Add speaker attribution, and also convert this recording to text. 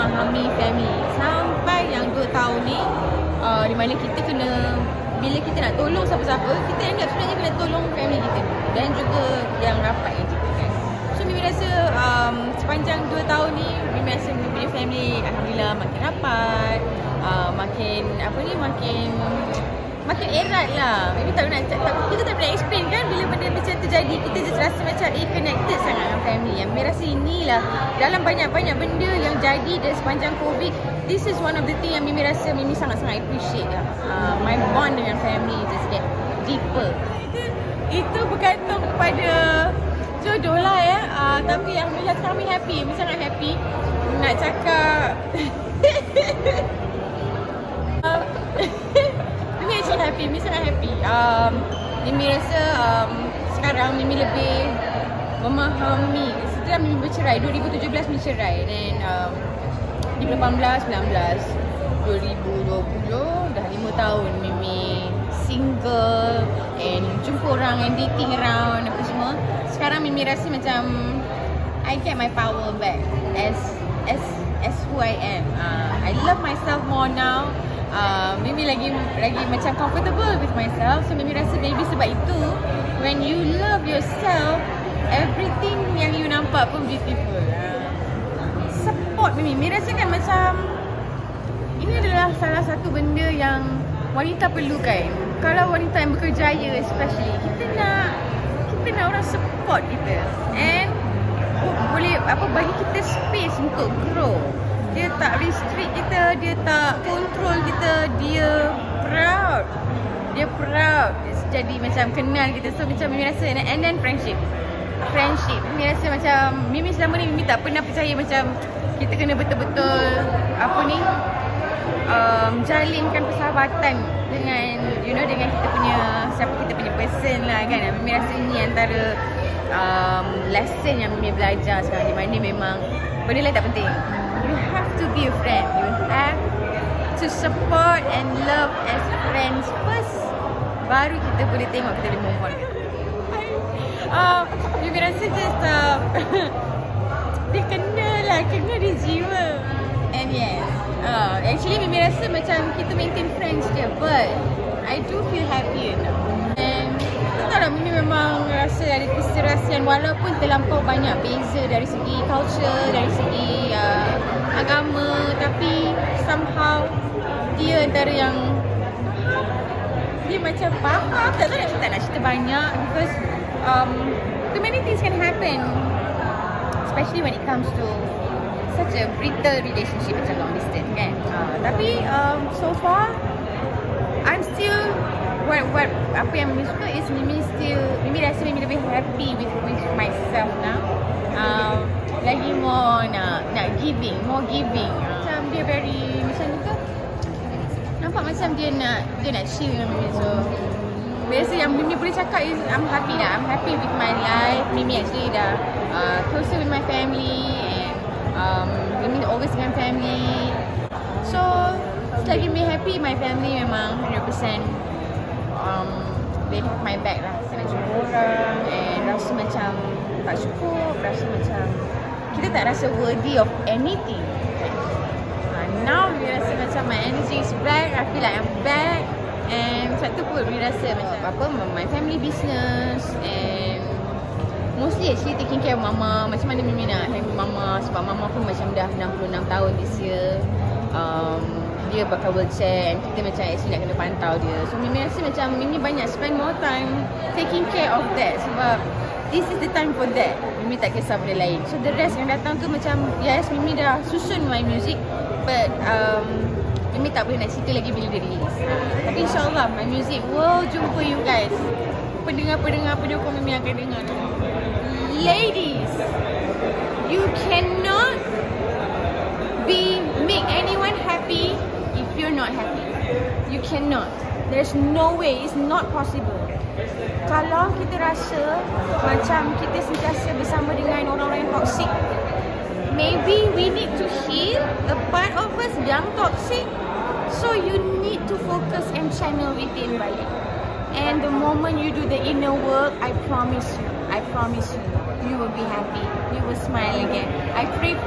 Speaker 1: memahami family. Sampai yang 2 tahun ni uh, di mana kita kena bila kita nak tolong siapa-siapa kita end up sebenarnya kena tolong family kita. Dan juga yang rapat yang kita kan. So Mimi rasa um, sepanjang 2 tahun ni Mimi rasa Mimi punya family Alhamdulillah makin rapat. Uh, makin apa ni makin makin erat lah. Mimi tak nak tak, kita tak pernah explain kan bila benda macam terjadi. Kita just rasa macam eh connected sangat dengan family. Yang Mimi rasa inilah. Dalam banyak-banyak benda yang jadi dari sepanjang covid this is one of the thing yang Mimi rasa Mimi sangat-sangat appreciate lah. Uh, my bond dengan family just get deeper. Itu, bergantung kepada jodoh lah ya. Uh, tapi Alhamdulillah sekarang Mimi happy. Mimi sangat happy. Nak cakap. Uh, Mimi happy, Mimi sangat happy. Um, Mimi rasa um, sekarang Mimi lebih memahami. Setelah Mimi bercerai, 2017 Mimi cerai. Dan um, 2018, 19, 2020 dah 5 tahun Mimi single and jumpa orang and dating around apa semua. Sekarang Mimi rasa macam I get my power back as as as who I am. Uh, I love myself more now. Uh, Mimi lagi lagi macam comfortable with myself. So Mimi rasa maybe sebab itu when you love yourself, everything yang you nampak pun beautiful. Uh, support Mimi. Mimi rasa kan macam ini adalah salah satu benda yang wanita perlukan. Kalau wanita yang berkerjaya especially, kita nak kita nak orang support kita. And boleh apa bagi kita space untuk grow. Dia tak restrict kita, dia tak control kita, dia proud. Dia proud. Jadi macam kenal kita. So macam Mimi rasa and then friendship. Friendship. Mimi rasa macam Mimi selama ni Mimi tak pernah percaya macam kita kena betul-betul apa ni um, jalinkan persahabatan dengan you know dengan kita punya siapa kita punya person lah kan. Mimi rasa ini antara um, lesson yang Mimi belajar sekarang di mana memang benda lain tak penting. You have to be a friend. You have to support and love as friends first. Baru kita boleh tengok kita boleh move on. Uh, Mimi rasa just uh, dia kena lah, kena di jiwa. Yes, uh, actually Mimi rasa macam kita maintain friends je. But I do feel happy now. And tak lah Mimi memang rasa ada keserasian walaupun terlampau banyak beza dari segi culture, dari segi uh, agama tapi somehow dia antara yang dia macam faham tak tahu nak nak cerita banyak because um, too many things can happen especially when it comes to such a brittle relationship macam long distance kan uh, tapi um, so far I'm still what what apa yang Mimi suka is Mimi still Mimi rasa Mimi lebih happy with with myself now. Um, lagi more nak nak giving, more giving. Macam dia very macam tu? Nampak macam dia nak dia nak chill dengan Mimi so Biasa yang Mimi boleh cakap is I'm happy lah. I'm happy with my life. Mimi actually dah uh, closer with my family um, Mimi always dengan family. So, selagi Mimi happy, my family memang 100% um, they have my back lah. Saya jumpa orang and rasa macam tak cukup, rasa macam kita tak rasa worthy of anything. Uh, Now we rasa macam my energy is back, I feel like I'm back. And satu pun we rasa macam apa, my family business and mostly actually taking care of mama macam mana Mimi nak handle mama sebab mama pun macam dah 66 tahun this year. Um, dia bakal wheelchair and kita macam actually nak kena pantau dia. So Mimi rasa macam Mimi banyak spend more time taking care of that sebab this is the time for that. Mimi tak kisah benda lain. So the rest yang datang tu macam yes Mimi dah susun my music but um, Mimi tak boleh nak cerita lagi bila dia release. Tapi insyaAllah my music will jumpa you guys. Pendengar-pendengar penyokong Mimi akan dengar ladies you cannot be make anyone happy if you're not happy. You cannot. There's no way. It's not possible. Kalau kita rasa macam kita sentiasa bersama dengan orang-orang yang toxic, maybe we need to heal a part of us yang toxic. So you need to focus and channel within balik. And the moment you do the inner work, I promise you, I promise you, you will be happy. You will smile again. I pray.